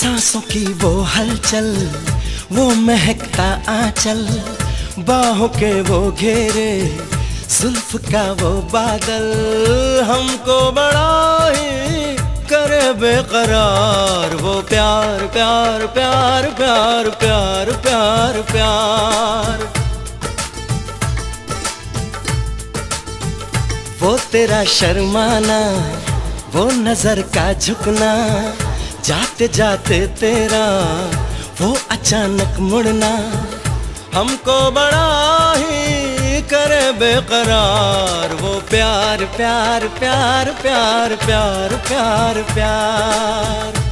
सांसों की वो हलचल, वो महकता आंचल, बाहों के वो घेरे सुल्फ का वो बादल हमको बड़ा ही करे बेकरार। वो प्यार प्यार प्यार प्यार प्यार प्यार प्यार। वो तेरा शर्माना, वो नज़र का झुकना जाते जाते तेरा वो अचानक मुड़ना हमको बड़ा ही करे बेकरार। वो प्यार प्यार प्यार प्यार प्यार प्यार प्यार वो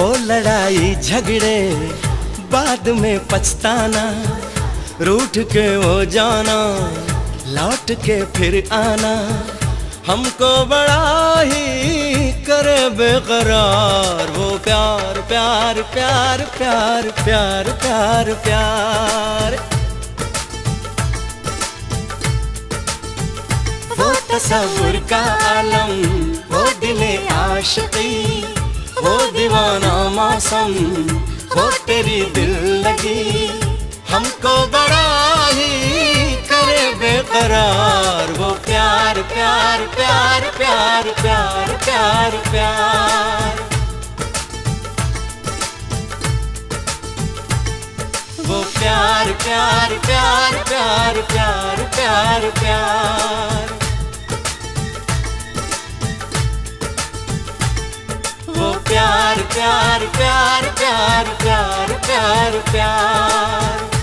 वो लड़ाई झगड़े, बाद में पछताना, रूठ के वो जाना, लौट के फिर आना। हमको बड़ा ही करे बेकरार, वो प्यार प्यार प्यार प्यार प्यार प्यार प्यार। वो तस्वुर का आलम, वो दिले आशिकी। वो दीवाना मौसम वो तेरी दिल लगी हमको बड़ा ही करे बेकरार वो प्यार प्यार प्यार प्यार प्यार प्यार प्यार वो प्यार प्यार प्यार प्यार प्यार प्यार प्यार प्यार प्यार प्यार प्यार प्यार प्यार